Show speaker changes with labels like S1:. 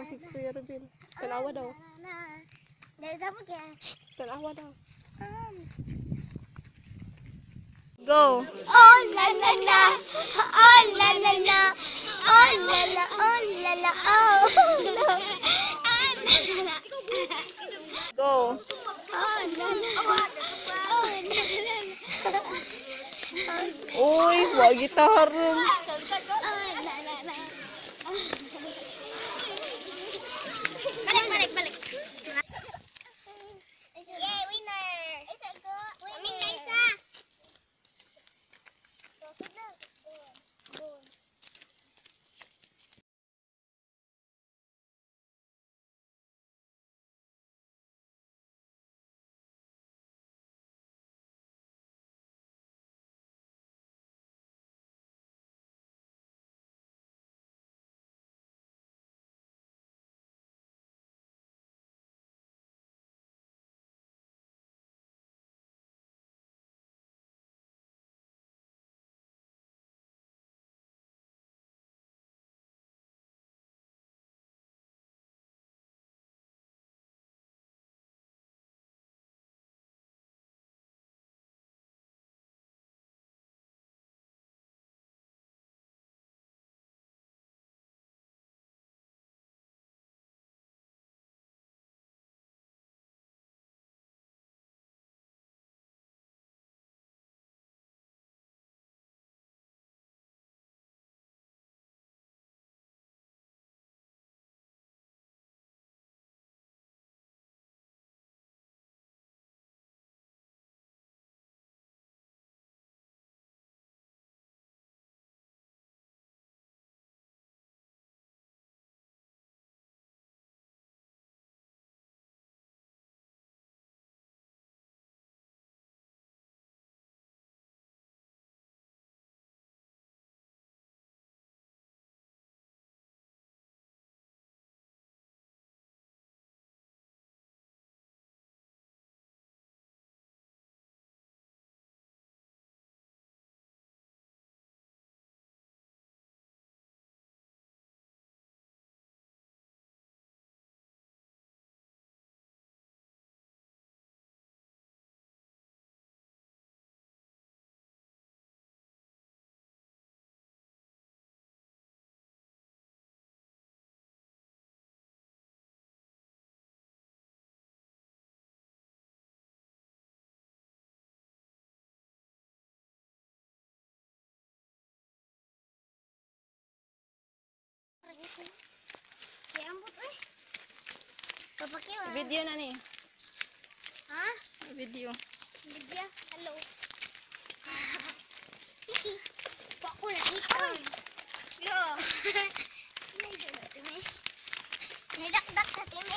S1: Basig si Kuya Rubil. Tanawa daw. Tanawa daw. Go!
S2: Oh la la la, oh la la la, oh la la, oh la la, oh la la la.
S1: Go!
S2: Oh la la, oh la la la.
S1: Uy, wag gitarong.
S2: Papakiwa.
S1: Video na ni.
S2: Ha?
S1: Video.
S2: Lydia, hello. Pako na ikon. Lo. May dala timi. May dakdak na timi.